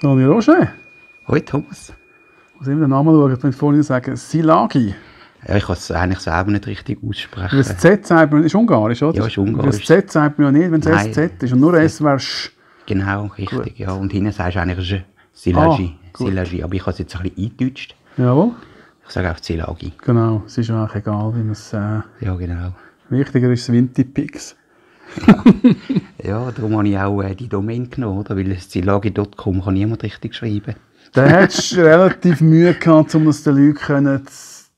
Sonja Roger. Hoi Thomas. Ich muss immer den Namen schauen, ich wollte vorhin sagen, Silagi. Ja, ich kann es eigentlich selber nicht richtig aussprechen. Das Z sagt man, ist ungarisch, oder? Ja, ist ungarisch. Das Z sagt man ja nicht, wenn es Nein. SZ ist. Und nur S wäre Sch. Genau, richtig. Ja. Und hinten sagst du eigentlich. Silagi. Ah, gut. Silagi. Aber ich habe es jetzt ein bisschen eingedeutscht. Jawohl. Ich sage auch Silagi. Genau, es ist eigentlich egal, wie man es... Äh, Ja, genau. wichtiger ist das Wintipix. Ja, darum habe ich auch äh, die Domain genommen, oder? Weil silagi.com kann niemand richtig schreiben. Da hättest du relativ Mühe gehabt, um das den Leuten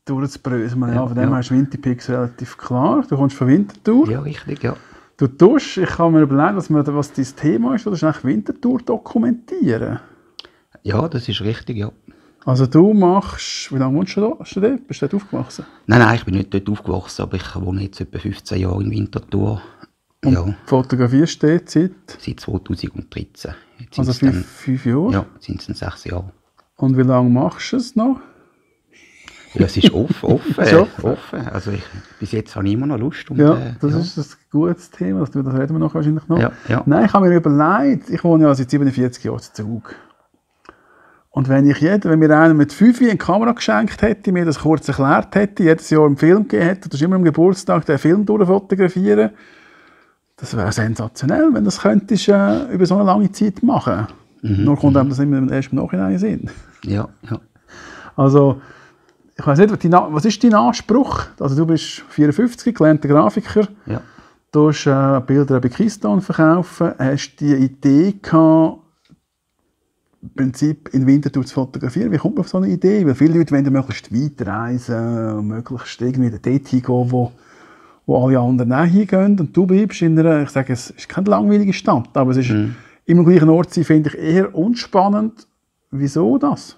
durchzubröseln. Ja, Ja, von dem ja. her ist Wintipix relativ klar. Du kommst von Winterthur. Ja, richtig, ja. Du tust, ich kann mir überlegen, was, wir, was dein Thema ist. Du musst eigentlich Winterthur dokumentieren. Ja, das ist richtig, ja. Also du machst, wie lange wohnst du da? Hast du dort? Bist du dort aufgewachsen? Nein, nein, ich bin nicht dort aufgewachsen, aber ich wohne jetzt etwa 15 Jahre in Winterthur. Ja, Fotografierst steht seit, seit 2013. Jetzt also fünf, dann, fünf Jahre. ja, sind es dann sechs Jahre. Und wie lange machst du es noch? Ja, es ist offen, offen, Ist offen. offen. Also ich, bis jetzt habe ich immer noch Lust. Und, Ja, äh, das ja. ist ein gutes Thema, das, reden wir noch wahrscheinlich noch. Ja, ja. Nein, ich habe mir überlegt, ich wohne ja seit 47 Jahren zu Zug. Und wenn ich jeder, wenn mir einer mit 5 eine Kamera geschenkt hätte, mir das kurz erklärt hätte, jedes Jahr einen Film gegeben hätte, du immer am Geburtstag den Film durchfotografieren, das wäre sensationell, wenn das könntest äh, über so eine lange Zeit machen. Mhm, Nur kommt einem das immer erst im Nachhinein Sinn. ja, ja. Also, ich weiß nicht, was ist dein Anspruch? Also du bist 54, gelernter Grafiker. ja. Du hast äh, Bilder bei Keystone verkaufen. Hast du die Idee gehabt, im Prinzip in Winterthur zu fotografieren? Wie kommt man auf so eine Idee? Weil viele Leute wollen möglichst weit reisen, möglichst irgendwie dort hingehen, wo, wo alle anderen auch hingehen. Und du bleibst in einer, ich sage, es ist keine langweilige Stadt, aber es ist immer am gleichen Ort sein, finde ich eher unspannend. Wieso das?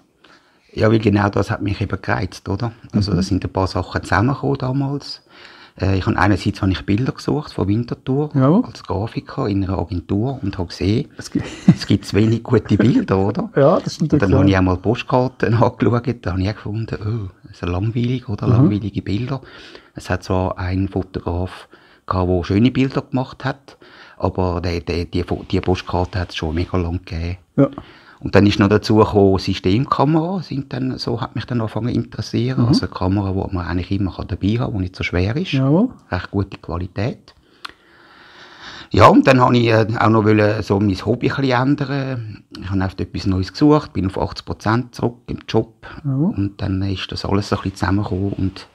Ja, weil genau das hat mich eben gereizt, oder? Also da sind ein paar Sachen zusammengekommen damals. Äh, ich habe einerseits habe ich Bilder gesucht von Winterthur Jawohl. als Grafiker in einer Agentur und habe gesehen, Es gibt, es gibt zu wenig gute Bilder, oder? ja, das ist Und natürlich dann habe ich auch mal Postkarten angeschaut, da habe ich auch gefunden, oh, das sind langweilig oder Mhm. langweilige Bilder. Es hat zwar einen Fotograf gehabt, der schöne Bilder gemacht hat, aber die, die, die, die Postkarte hat es schon mega lang gegeben. Ja. Und dann ist noch dazu gekommen, Systemkamera sind dann, so hat mich dann angefangen zu interessieren. Mhm. Also eine Kamera, die man eigentlich immer dabei haben kann, die nicht so schwer ist. Jawohl. Recht gute Qualität. Ja, und dann habe ich äh, auch noch wollen, so mein Hobby ein bisschen ändern. Ich habe oft etwas Neues gesucht, bin auf 80% zurück im Job. Jawohl. Und dann ist das alles ein bisschen zusammengekommen und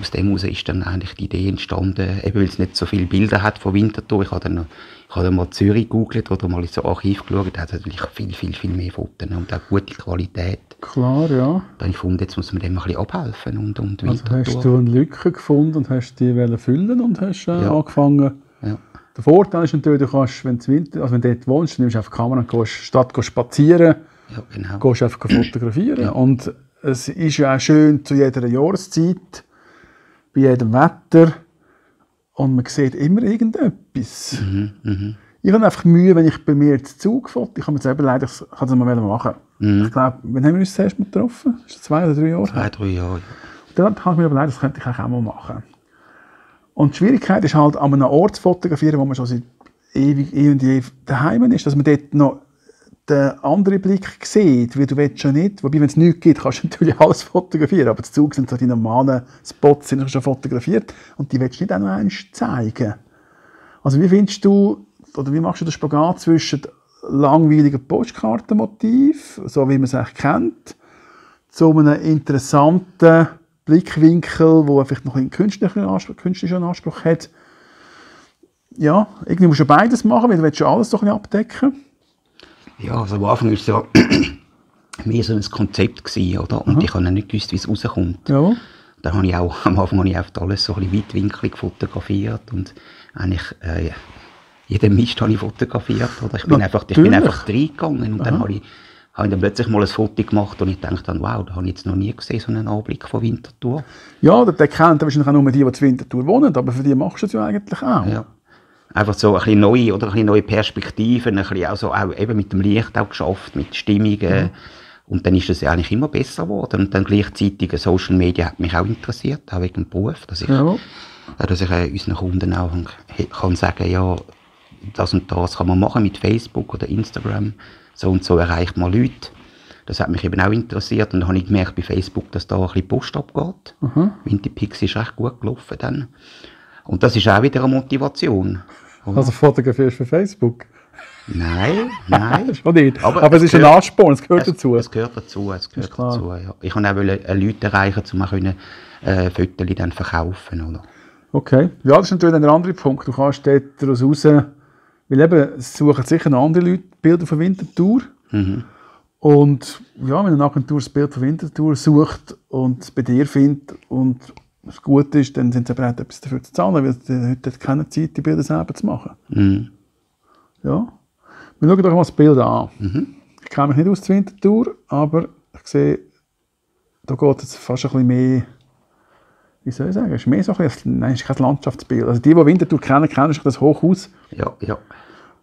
aus dem heraus ist dann eigentlich die Idee entstanden, eben weil es nicht so viele Bilder hat von Winterthur. Ich habe dann, ich habe dann mal Zürich gegoogelt oder mal in so Archiv geschaut, da hat natürlich viel, viel, viel mehr Fotos und auch gute Qualität. Klar, ja. Dann ich gefunden, jetzt muss man dem ein bisschen abhelfen und, und Also hast Winterthur. du eine Lücke gefunden und hast die wollen füllen und hast äh, Ja. angefangen. Ja. Der Vorteil ist natürlich, du kannst, wenn du Winter, also wenn du dort wohnst, nimmst du einfach die Kamera und gehst statt gehst spazieren, ja, genau. gehst einfach fotografieren. Ja. Und es ist ja auch schön zu jeder Jahreszeit, bei jedem Wetter. Und man sieht immer irgendetwas. Mhm, mhm. Ich habe einfach Mühe, wenn ich bei mir zu Zug foto. Ich habe mir jetzt überlegt, ich kann das mal machen. Mhm. Ich glaube, wann haben wir uns das erste Mal getroffen? Ist das zwei oder drei Jahre? Zwei, drei Jahre. Dann habe ich mir überlegt, das könnte ich auch mal machen. Und die Schwierigkeit ist halt, an einem Ort zu fotografieren, wo man schon seit ewig eh und je daheim ist, dass man dort noch den anderen Blick sieht, weil du willst schon nicht, wobei, wenn es nichts gibt, kannst du natürlich alles fotografieren, aber Zug sind so die normalen Spots sind schon fotografiert und die willst du nicht auch noch einmal zeigen. Also wie findest du, oder wie machst du den Spagat zwischen langweiligen Postkartenmotiv, so wie man es eigentlich kennt, zu einem interessanten Blickwinkel, wo er vielleicht noch einen künstlichen Anspruch, künstlichen Anspruch hat. Ja, irgendwie musst du beides machen, weil du willst schon alles doch abdecken. Ja, also am Anfang war es ja mehr so ein Konzept, gewesen, oder? Und ich habe nicht gewusst, wie es rauskommt. Ja. Dann habe ich auch, am Anfang habe ich oft alles so ein bisschen weitwinklig fotografiert und eigentlich äh, jeden Mist habe ich fotografiert. Oder? Ich, bin einfach, ich bin einfach reingegangen und dann habe ich, habe ich dann plötzlich mal ein Foto gemacht und ich dachte dann, wow, da habe ich jetzt noch nie gesehen, so einen Anblick von Winterthur. Ja, der, der kennt wahrscheinlich auch nur die, die zur Winterthur wohnen, aber für die machst du es ja eigentlich auch. Ja. Einfach so ein bisschen neue, oder ein bisschen neue Perspektiven, ein bisschen auch so, auch eben mit dem Licht auch geschafft, mit Stimmungen. Und dann ist es ja eigentlich immer besser geworden. Und dann gleichzeitig äh, Social Media hat mich auch interessiert, auch wegen dem Beruf, dass ich, Ja. äh, dass ich äh, unseren Kunden auch kann sagen, ja, das und das kann man machen mit Facebook oder Instagram. So und so erreicht man Leute. Das hat mich eben auch interessiert und dann habe ich gemerkt bei Facebook, dass da ein bisschen Post abgeht. Mhm. Winterpix ist recht gut gelaufen dann. Und das ist auch wieder eine Motivation. Oder? Also fotografierst für Facebook? Nein, nein. Schon nicht. Aber, Aber es, es, ist gehört, ein Ansporn, es gehört es, dazu. Es gehört dazu, es gehört dazu, ja. Ich wollte auch Leute erreichen, um auch können, äh, Fotos dann verkaufen, oder? Okay. Ja, das ist natürlich ein anderer Punkt. Du kannst daraus raus, weil eben, es suchen sicher andere Leute Bilder von Winterthur. Mhm. Und ja, wenn eine Agentur das Bild von Winterthur sucht und es bei dir findet und es gut ist, dann sind sie bereit, etwas dafür zu zahlen, weil sie heute keine Zeit, die Bilder selber zu machen. Mhm. Ja. Wir schauen doch mal das Bild an. Mhm. Ich kenne mich nicht aus der Winterthur, aber ich sehe, da geht es fast ein bisschen mehr, wie soll ich sagen, es ist mehr so ein bisschen, nein, es ist kein Landschaftsbild. Also die, die Winterthur kennen, kennen das Hochhaus. Ja, ja.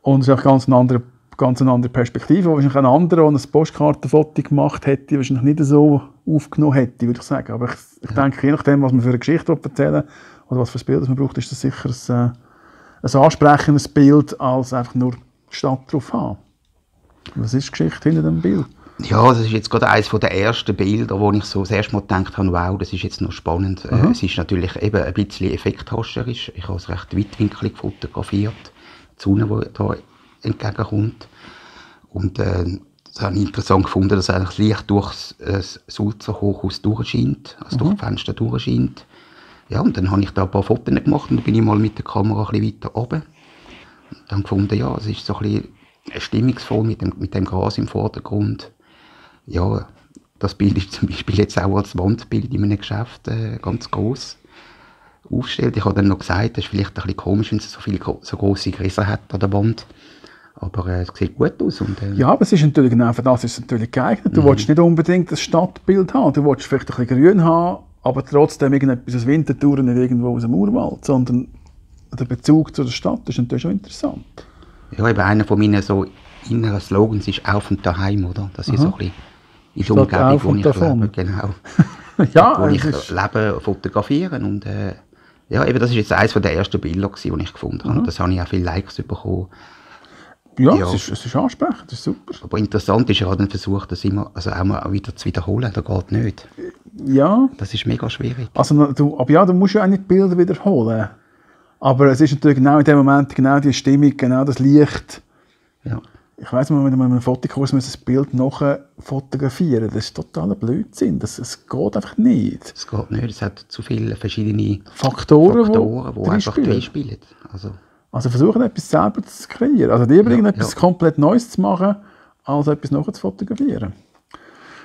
Und es ist auch ganz ein anderer ganz eine andere Perspektive, wo wahrscheinlich ein anderer, der ein Postkartenfoto gemacht hätte, wahrscheinlich nicht so aufgenommen hätte, würde ich sagen. Aber ich, ich ja. denke, je nachdem, was man für eine Geschichte erzählen oder was für ein Bild man braucht, ist das sicher ein, äh, ein ansprechendes Bild, als einfach nur die Stadt drauf haben. Was ist die Geschichte hinter dem Bild? Ja, das ist jetzt gerade eines der ersten Bilder, wo ich so das erste Mal gedacht habe, wow, das ist jetzt noch spannend. Mhm. Es ist natürlich eben ein bisschen effekthascherisch. Ich habe es recht weitwinklig fotografiert. Die Sonne, die da entgegenkommt. Und äh, das habe ich interessant gefunden, dass eigentlich das Licht durch das Sulzer Hochhaus durchscheint, also mhm. durch die Fenster durchscheint. Ja, und dann habe ich da ein paar Fotos gemacht und dann bin ich mal mit der Kamera ein bisschen weiter oben. Und dann gefunden, ja, es ist so ein bisschen stimmungsvoll mit dem, mit dem Gras im Vordergrund. Ja, das Bild ist zum Beispiel jetzt auch als Wandbild in einem Geschäft äh, ganz groß aufgestellt. Ich habe dann noch gesagt, das ist vielleicht ein bisschen komisch, wenn es so viele so große Gräser hat an der Wand. Aber äh, es sieht gut aus. Und, äh, ja, aber es ist natürlich genau für das ist es natürlich geeignet. Du mhm. willst nicht unbedingt das Stadtbild haben. Du willst vielleicht ein bisschen grün haben, aber trotzdem irgendetwas aus Winterthur nicht irgendwo aus dem Urwald, sondern der Bezug zu der Stadt ist natürlich schon interessant. Ja, eben einer von meinen so inneren Slogans ist «Auf und daheim», oder? Das ist so ein bisschen in der Umgebung, wo ich davon. lebe. Genau. ja, wo ich lebe, fotografieren und äh, ja, eben das ist jetzt eines der ersten Bilder, die ich gefunden habe. Mhm. Das habe ich auch viele Likes bekommen. Ja, ja. Es, ist, es ist ansprechend, das ist super. Aber interessant ist, er hat dann versucht, das immer, also auch mal wieder zu wiederholen, das geht nicht. Ja. Das ist mega schwierig. Also, du, aber ja, du musst ja auch nicht die Bilder wiederholen. Aber es ist natürlich genau in dem Moment, genau die Stimmung, genau das Licht. Ja. Ich weiss mal, wenn man einen Fotokurs muss das Bild noch fotografieren Das ist totaler Blödsinn. Das, es geht einfach nicht. Es geht nicht. Es hat zu viele verschiedene Faktoren, Faktoren die, einfach spielen. Also. Also versuchen, etwas selber zu kreieren. Also lieber ja, etwas ja. komplett Neues zu machen, als etwas nachher zu fotografieren.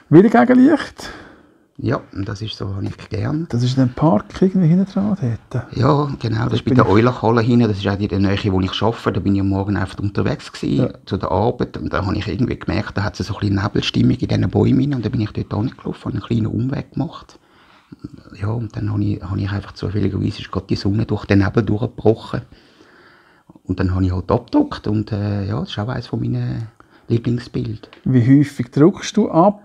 Wieder Gegenlicht. Ja, das ist so, habe ich gern. Das ist ein Park irgendwie hinten dran dort. Ja, genau, das, das ist bei der Eulachhalle hinten, das ist auch in der Nähe, wo ich arbeite, da bin ich am Morgen einfach unterwegs gewesen, ja. zu der Arbeit und da habe ich irgendwie gemerkt, da hat es so ein bisschen Nebelstimmung in diesen Bäumen und da bin ich dort angelaufen, habe einen kleinen Umweg gemacht. Ja, und dann habe ich, habe ich einfach zufälligerweise ist gerade die Sonne durch den Nebel durchgebrochen. Und dann habe ich halt abgedruckt und äh, ja, das ist auch eines meiner Lieblingsbilder. Wie häufig druckst du ab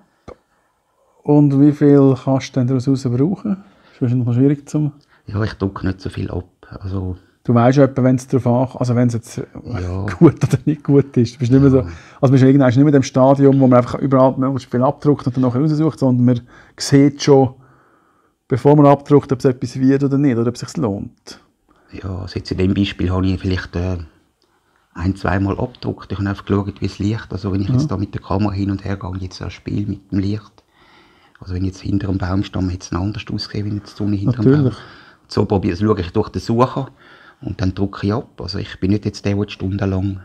und wie viel kannst du dann daraus brauchen? Das ist wahrscheinlich noch schwierig zum... Ja, ich drucke nicht so viel ab. Also, du weißt ja, wenn es darauf ankommt, also wenn es jetzt ja. gut oder nicht gut ist. Du bist nicht mehr so, also bist irgendwann nicht mehr in dem Stadium, wo man einfach überall möglichst viel abdruckt und dann nachher raussucht, sondern man sieht schon, bevor man abdruckt, ob es etwas wird oder nicht, oder ob es sich lohnt ja, also jetzt in dem Beispiel habe ich vielleicht äh, ein, zweimal abgedruckt. Ich habe einfach geschaut, wie es Licht, also wenn ich ja. jetzt da mit der Kamera hin und her gehe und jetzt ein Spiel mit dem Licht, also wenn ich jetzt hinter einem Baumstamm hätte es anders ausgesehen, wenn jetzt die Sonne hinter Natürlich. einem Baum. So probiere das schaue ich durch den Sucher und dann drucke ich ab. Also ich bin nicht jetzt der, der stundenlang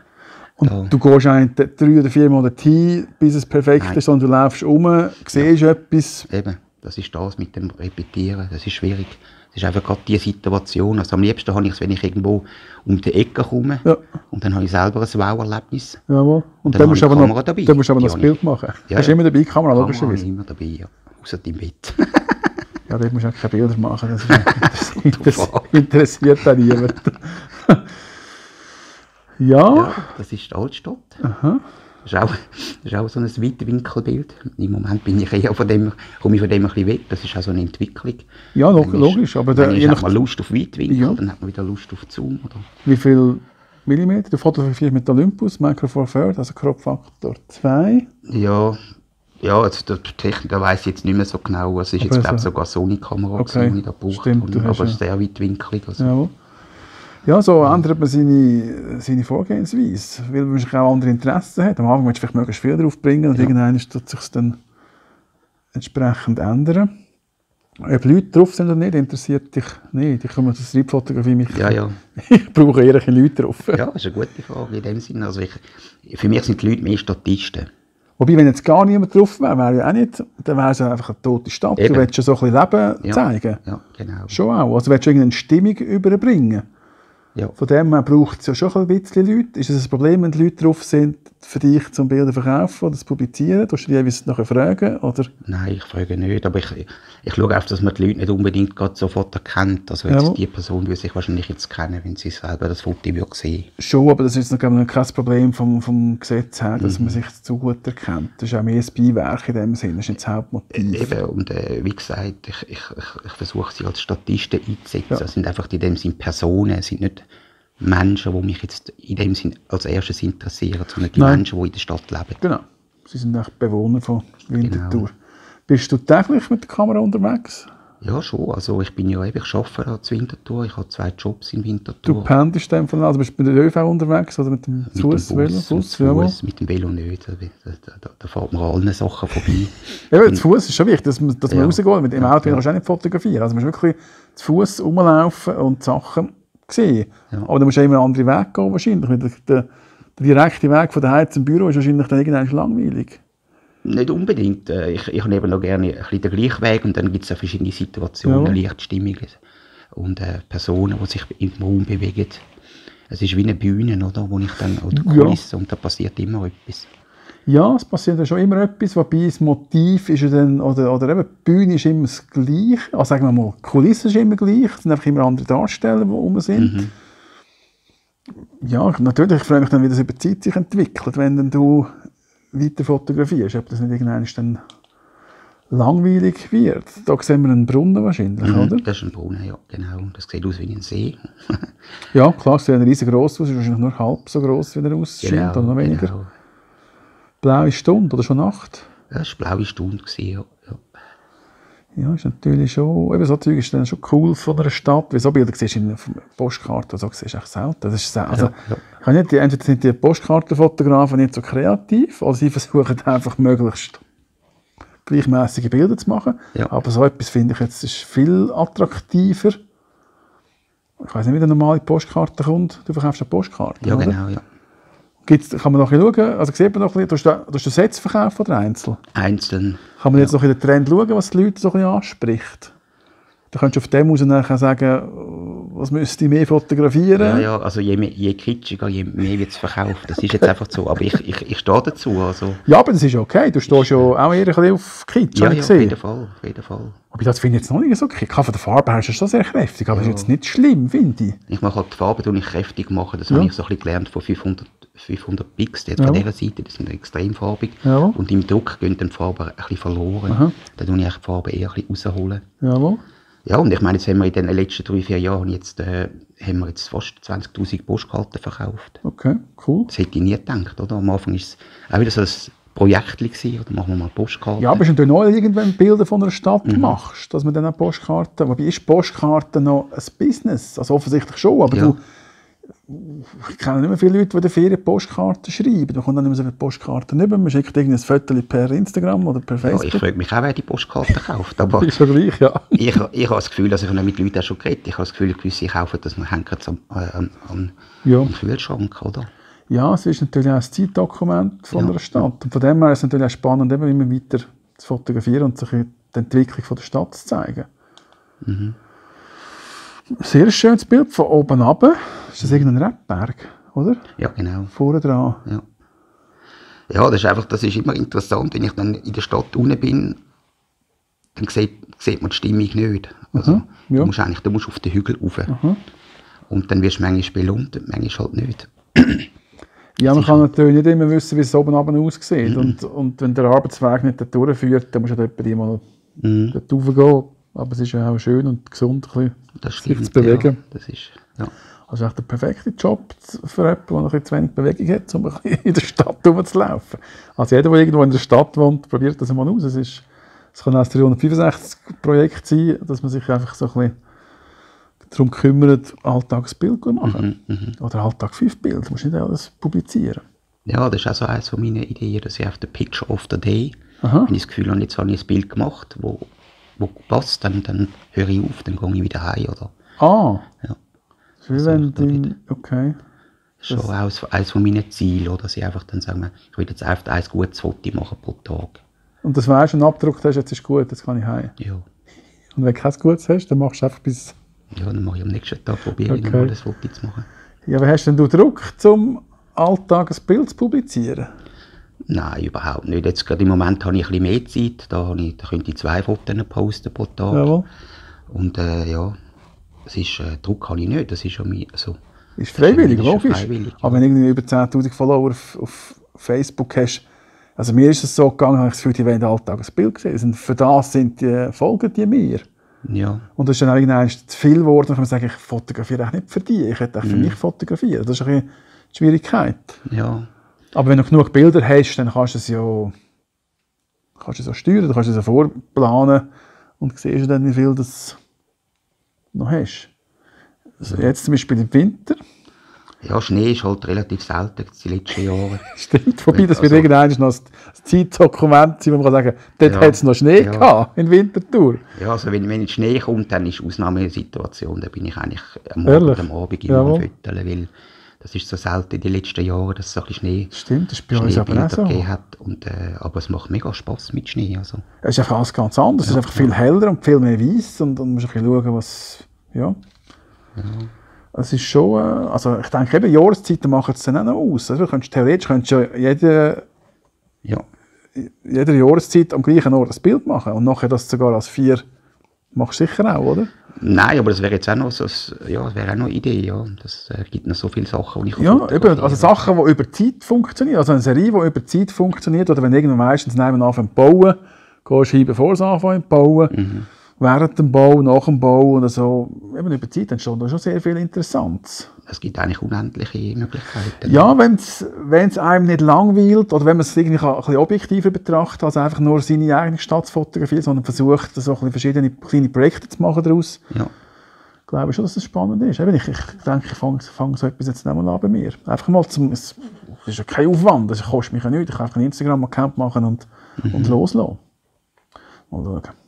und da. du gehst eigentlich drei oder vier Monate hin, bis es perfekt Nein. ist, sondern du läufst um, siehst ja. etwas. Eben, das ist das mit dem Repetieren, das ist schwierig. Das ist einfach gerade die Situation. Also am liebsten habe ich es, wenn ich irgendwo um die Ecke komme ja. und dann habe ich selber ein Wow-Erlebnis. Jawohl. Und, und dann, dann musst du aber noch, dabei. Dann musst du aber noch das Bild machen. Ja, Hast du immer dabei, Kamera, logischerweise? immer dabei, ja. Außer deinem Bett. ja, dort musst du auch keine Bilder machen. Das, interessiert, interessiert da niemand. ja. ja. Das ist die Altstadt. Aha. Das ist auch, das ist auch so ein Weitwinkelbild. Im Moment bin ich eher von dem, komme ich von dem ein bisschen weg. Das ist auch so eine Entwicklung. Ja, log logisch. Aber dann je nach... hat man Lust auf Weitwinkel, ja. dann hat man wieder Lust auf Zoom. Oder? Wie viel mm. Du fotografierst mit Olympus, Micro Four Third, also Crop Factor 2. Ja, ja, also der Technik, da weiss ich jetzt nicht mehr so genau. Es ist Aber jetzt, glaube ich, so- sogar Sony-Kamera, Okay, die ich da hast Aber ja- sehr weitwinklig. Also. Ja, ja, so ändert man seine, seine Vorgehensweise, weil man sich auch andere Interessen hat. Am Anfang willst du vielleicht möglichst viel drauf bringen und Ja. irgendwann tut sich dann entsprechend ändern. Ob Leute drauf sind oder nicht, interessiert dich nicht. Ich komme zur Streetfotografie, mich, Ja, ja. ich brauche eher Leute drauf. Ja, das ist eine gute Frage in dem Sinne. Also ich, für mich sind die Leute mehr Statisten. Wobei, wenn jetzt gar niemand drauf wäre, wäre ja auch nicht, dann wäre es ja einfach eine tote Stadt. Eben. Du willst ja so ein bisschen Leben Ja. zeigen. Ja, genau. Schon auch. Also willst du irgendeine Stimmung überbringen. Ja. Von dem her braucht es ja schon ein bisschen Leute. Ist es ein Problem, wenn die Leute drauf sind, für dich zum Bilder verkaufen oder zu publizieren? Du du die jeweils nachher fragen? Oder? Nein, ich frage nicht. Aber ich, ich schaue auch, dass man die Leute nicht unbedingt gerade sofort erkennt. Also jetzt Jawohl. die Person würde sich wahrscheinlich jetzt kennen, wenn sie selber das Foto sehen. Schon, aber das ist noch, ich, noch kein Problem vom, vom Gesetz her, dass man sich zu gut erkennt. Das ist auch mehr ein Beiwerk in dem Sinne, das ist nicht das Hauptmotiv. Eben, und äh, wie gesagt, ich, ich, ich, ich versuche sie als Statisten einzusetzen. Ja. Das sind einfach in dem Sinn Personen, sind nicht Menschen, die mich jetzt in dem Sinn als erstes interessieren, sondern die Nein. Menschen, die in der Stadt leben. Genau. Sie sind echt Bewohner von Winterthur. Genau. Bist du täglich mit der Kamera unterwegs? Ja, schon. Also ich bin ja eben, ich arbeite zu Winterthur, ich habe zwei Jobs in Du Winterthur. pendelst in dem Fall, also bist du mit der ÖV unterwegs oder mit dem mit dem Fuß, Velo, Bus, mit dem Velo nicht. Da, da, da, da fährt man an allen Sachen vorbei. Ja, zu Fuß ist schon wichtig, dass man, dass man Ja. rausgeht. Mit dem Auto ja. kannst du auch nicht fotografieren. Also man musst wirklich zu Fuß rumlaufen und Sachen sehen. Ja. Aber dann musst du immer einen anderen Weg gehen wahrscheinlich. Der, der, der direkte Weg von daheim zum Büro ist wahrscheinlich dann irgendwann langweilig. Nicht unbedingt. Äh, Ich, ich eben noch gerne ein bisschen den gleichen Weg und dann gibt es auch verschiedene Situationen, Ja. Lichtstimmungen und äh, Personen, die sich im Raum bewegen. Es ist wie eine Bühne, oder, wo ich dann, oder Ja. Kulisse, und da passiert immer etwas. Ja, es passiert ja schon immer etwas, wobei das Motiv ist ja dann, oder, oder eben die Bühne ist immer das Gleiche. Also sagen wir mal, die Kulisse ist immer gleich, es sind einfach immer andere Darsteller, die rum sind. Mhm. Ja, natürlich, ich freue mich dann, wie das über die Zeit sich entwickelt, wenn dann du weiter fotografierst, ob das nicht irgendwann dann langweilig wird. Da sehen wir einen Brunnen wahrscheinlich, oder? Das ist ein Brunnen, ja, genau. Das sieht aus wie ein See. Ja, klar, es sieht riesengroß aus, ist wahrscheinlich nur halb so groß, wie er ausschaut, oder noch weniger. genau. Blaue Stunde oder schon Nacht. Ja, das war blaue Stunde, gewesen, ja. ja. Ist natürlich schon, eben so Zeug ist dann schon cool von einer Stadt, weil so Bilder siehst du in einer Postkarte, so siehst du echt selten. Das ist, also, Ja, ja. Ich kann nicht, die- entweder sind die Postkartenfotografen nicht so kreativ, oder sie versuchen einfach möglichst gleichmäßige Bilder zu machen. Ja. Aber so etwas finde ich jetzt ist viel attraktiver. Ich weiß nicht, wie eine normale Postkarte kommt. Du verkaufst eine Postkarte, Ja, oder? genau, ja. Gibt's, kann man bisschen schauen, also sieht man noch ein bisschen, du, tust du Sets oder einzeln? Einzeln. Kann man jetzt noch in den Trend schauen, was die Leute so ein bisschen anspricht? Da könntest du auf dem aus nachher sagen, was müsste ich mehr fotografieren? Ja, ja, also je, mehr, je kitschiger, je mehr wird es verkauft. Das ist jetzt einfach so. Aber ich, ich, ich stehe dazu. Also, Ja, aber das ist okay. Du stehst ja auch eher ein bisschen auf Kitsch, ja, habe ja, ich auf gesehen. jeden Fall. Auf jeden Fall. Aber das finde ich jetzt noch nicht so kitsch. Von der Farbe her ist es schon sehr kräftig, aber das ist jetzt nicht schlimm, finde ich. Ich mache halt die Farbe die ich kräftig machen. Das Ja. habe ich so ein bisschen gelernt von 500, 500 Pix. Ja. von dieser Seite, die sind extrem farbig. Ja. Und im Druck gehen dann die Farben ein bisschen verloren. Aha. Dann tue ich die Farbe eher ein bisschen rausholen. Jawohl. Ja, und ich meine, jetzt haben wir in den letzten drei, vier Jahren jetzt, äh, haben wir jetzt fast 20'000 Postkarten verkauft. Okay, cool. Das hätte ich nie gedacht, oder? Am Anfang war es auch wieder so ein Projekt gewesen, oder machen wir mal Postkarten. Ja, aber es ist natürlich noch irgendwann Bilder von einer Stadt Mhm. machst, dass man dann auch Postkarten, wobei ist Postkarten noch ein Business? Also offensichtlich schon, aber Ja. du, ich kenne nicht mehr viele Leute, die in der Ferien Postkarten schreiben. Man kommt dann nicht mehr so viele Postkarten rüber, man schickt irgendein Foto per Instagram oder per Ja, Facebook. ich frage mich auch, wer die Postkarten kauft. Aber ist schon gleich, ja. ich, ich habe das Gefühl, also ich habe mit Leuten auch schon geredet, ich habe das Gefühl, gewisse kaufen das, man hängt es am, äh, am, am, Ja. am Kühlschrank, oder? Ja, es ist natürlich auch ein Zeitdokument von Ja. einer Stadt. Und von dem her ist es natürlich auch spannend, eben immer weiter zu fotografieren und sich die Entwicklung von der Stadt zu zeigen. Mhm. Sehr schönes Bild von oben runter. Ist das irgendein Rebberg, oder? Ja, genau. Vorne dran. Ja. ja, das ist einfach, das ist immer interessant, wenn ich dann in der Stadt unten bin, dann sieht, sieht man die Stimmung nicht. Also, Mhm, ja. du musst eigentlich, du musst auf den Hügel rauf. Und dann wirst du manchmal belohnt, und manchmal halt nicht. Ja, man kann natürlich nicht immer wissen, wie es oben runter aussieht. Mhm. Und, und wenn der Arbeitsweg nicht durchführt, dann musst du halt etwa mal Mhm. dort raufgehen. Aber es ist ja auch schön und gesund, ein bisschen Das sich stimmt. zu bewegen. Ja, das ist, Ja. Also echt der perfekte Job für jemanden, der noch ein bisschen zu wenig Bewegung hat, um ein bisschen in der Stadt rumzulaufen. Also jeder, der irgendwo in der Stadt wohnt, probiert das mal aus. Es, ist, es kann auch ein 365-Projekt sein, dass man sich einfach so ein bisschen darum kümmert, Alltagsbild zu machen. Oder Alltag 5 Bild. Du musst nicht alles publizieren. Ja, das ist auch so eines meiner Ideen, dass ich auf der Picture of the Day, Aha. wenn ich das Gefühl habe, jetzt habe ich ein Bild gemacht, wo, wo passt, dann, dann höre ich auf, dann gehe ich wieder heim. Oder, Ah, ja. das ist wie wenn du... Okay. Das ist schon eines, eines von meinen Zielen, oder, dass ich einfach dann sage, ich will jetzt einfach ein gutes Foto machen pro Tag. Und das weißt du, und abgedruckt hast, jetzt ist gut, jetzt kann ich heim. Ja. Und wenn du kein Gutes hast, dann machst du einfach bis... ja, dann mache ich am nächsten Tag, probiere ich Okay. nochmal das Foto zu machen. Ja, wie hast denn du Druck, zum Alltag ein Bild zu publizieren? Nein, überhaupt nicht. Jetzt gerade im Moment habe ich ein bisschen mehr Zeit, da, ich, da könnte ich zwei Fotos posten pro Tag. Jawohl. Und äh, ja, es ist, äh, Druck habe ich nicht, das ist schon mein, also, Ist freiwillig, ist ja logisch. freiwillig, Aber wenn du über 10'000 Follower auf, auf Facebook hast, also mir ist es so gegangen, habe ich das Gefühl, die wollen den Alltag ein Bild sehen. Und für das sind die, folgen die mir. ja, Und das ist dann irgendwann zu viel geworden, kann man sagen, ich fotografiere auch nicht für die, ich hätte auch Mhm. für mich fotografieren. Das ist ein bisschen die Schwierigkeit. ja, Aber wenn du genug Bilder hast, dann kannst du es ja, kannst du es ja steuern, du kannst es ja vorplanen und siehst dann, wie viel das noch hast. Also jetzt zum Beispiel im Winter, ja, Schnee ist halt relativ selten die letzten Jahre. stimmt, wobei das wird Also- irgendwann noch ein Zeitdokument sein, wo man kann sagen dort Ja. hat es noch Schnee Ja. gehabt, in Winterthur. Ja, also wenn, wenn Schnee kommt, dann ist Ausnahmesituation, da bin ich eigentlich am? Abend, am Abend immer am Föteln, weil das ist so selten in den letzten Jahren, dass es so ein bisschen Schnee, Stimmt, das ist bei uns aber auch so. hat. Und, äh, aber es macht mega Spass mit Schnee. Also. Es ist einfach alles ganz anders. Es ist einfach viel heller und viel mehr weiß und dann musst du ein bisschen schauen, was. Ja. Es ist schon. äh, Also, ich denke, eben Jahreszeiten machen es dann auch noch aus. Also, du könntest, theoretisch könntest du ja jede, Ja, jede Jahreszeit am gleichen Ort ein Bild machen und nachher das sogar als vier. Machst du sicher auch, oder? Nein, aber das wäre jetzt auch noch so, ja, das wäre auch noch eine Idee, ja. Das äh, gibt noch so viele Sachen, die ich Ja, eben, also Sachen, die über Zeit funktionieren. Also eine Serie, die über Zeit funktioniert. Oder wenn irgendwann meistens neben anfängt zu bauen, gehst du hin, bevor es anfängt zu bauen. Mhm. Während dem Bau, nach dem Bau oder so. Eben über Zeit entsteht da schon sehr viel Interessantes. Es gibt eigentlich unendliche Möglichkeiten. Ja, wenn es einem nicht langweilt oder wenn man es irgendwie ein bisschen objektiver betrachtet, als einfach nur seine eigene Stadt zu fotografieren, sondern versucht, so ein bisschen verschiedene kleine Projekte zu machen daraus, Ja, glaube ich schon, dass das spannend ist. Eben, ich, ich denke, ich fange fang so etwas jetzt nicht mal an bei mir. Einfach mal zum, es ist ja kein Aufwand, das kostet mich ja nichts. Ich kann einfach einen Instagram-Account machen und, und loslassen. Mal schauen.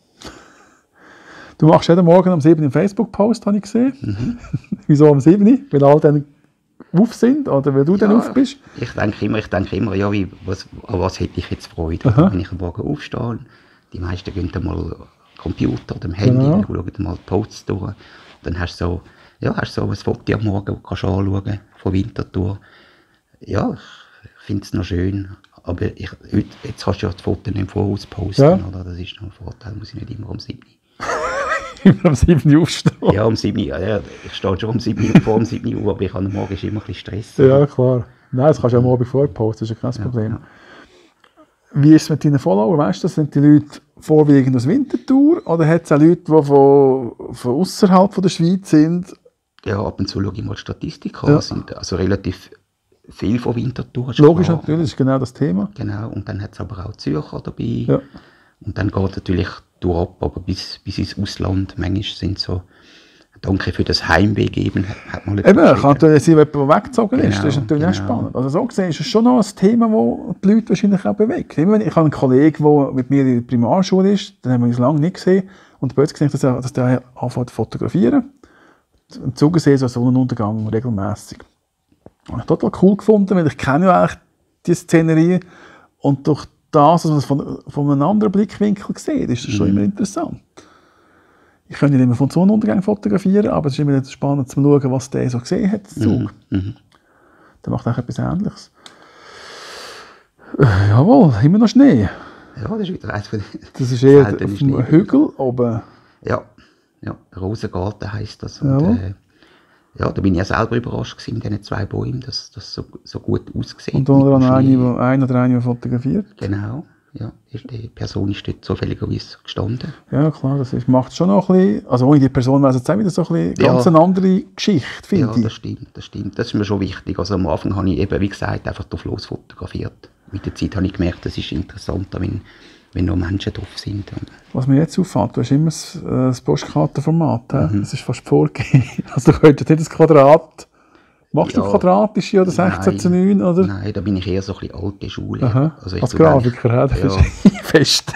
Du machst jeden Morgen um 7 Uhr einen Facebook-Post, habe ich gesehen. Wieso um 7 Uhr? Weil alle dann auf sind oder weil du dann Ja. auf bist? ich denke immer, ich denke immer, ja, wie, was, an was hätte ich jetzt Freude, oder? wenn ich am Morgen aufstehe. Die meisten gehen dann mal Computer oder am Handy, Genau. dann schauen dann mal die Posts durch. Dann hast du so, ja, hast so ein Foto am Morgen, das du kannst anschauen von Winterthur. Ja, ich finde es noch schön. Aber ich, jetzt kannst du ja die Fotos nicht im Voraus posten, Ja. oder? Das ist noch ein Vorteil, muss ich nicht immer um 7 Uhr. Immer um 7 Uhr aufstehen. Ja, um 7 Uhr, ja, ja, ich stehe schon um 7 Uhr, vor um 7 Uhr, aber ich habe am Morgen immer ein bisschen Stress. Ja, klar. Nein, das kannst du ja am Abend vorher posten, das ist ja kein Problem. Wie ist es mit deinen Followern? Weißt du, sind die Leute vorwiegend aus Winterthur oder hat es auch Leute, die von, von außerhalb der Schweiz sind? Ja, ab und zu schaue ich mal die Statistik an. Ja. Sind also relativ viel von Winterthur. Logisch klar. natürlich, das ist genau das Thema. Genau, und dann hat es aber auch Zürcher dabei. Ja. Und dann geht natürlich ab, aber bis, bis ins Ausland. Manchmal sind so, danke für das Heimweg eben, hat, mal Eben, kann natürlich sein, wenn jemand weggezogen ist. Genau, Das ist natürlich auch genau. spannend. Also so gesehen ist es schon noch ein Thema, das die Leute wahrscheinlich auch bewegt. Immer wenn ich habe einen Kollegen, der mit mir in der Primarschule ist, den haben wir uns lange nicht gesehen, und plötzlich gesehen, dass er, dass der anfängt zu fotografieren. Und zugesehen so Sonnenuntergang regelmäßig. Habe ich total cool gefunden, weil ich kenne ja eigentlich die Szenerie und durch das, dass man von, von einem anderen Blickwinkel sieht, ist das schon immer interessant. Ich könnte nicht immer von Sonnenuntergang fotografieren, aber es ist immer spannend zu schauen, was der so gesehen hat, der Zug. Mhm. Der macht auch etwas Ähnliches. Äh, jawohl, immer noch Schnee. Ja, das ist wieder eins von den Das ist eher auf dem. Hügel oben. Ja, ja Rosengarten heisst das. Und, äh, ja, da bin ich ja selber überrascht gewesen mit diesen zwei Bäumen, dass das so, so gut aussieht. Und dem anderem eine, ein oder eine, fotografiert. Genau. ja. Die Person ist dort zufälligerweise gestanden. Ja, klar, das ist, macht schon noch ein bisschen, also ohne die Person wäre es jetzt auch wieder so ein bisschen Ja. ganz eine andere Geschichte, Ja, finde das ich. stimmt, das stimmt. Das ist mir schon wichtig. Also am Anfang habe ich eben, wie gesagt, einfach drauf los fotografiert. Mit der Zeit habe ich gemerkt, das ist interessanter, wenn, wenn noch Menschen drauf sind. Was mir jetzt auffällt, du hast immer das, äh, das Postkartenformat? Mhm. das ist fast vorgegeben. Also du könntest nicht das Quadrat, machst du Ja. quadratische oder 16 zu 9, oder? Nein, da bin ich eher so ein bisschen alte Schule. Aha. Also ich Als Grafiker, hä? das Ja. ist fest.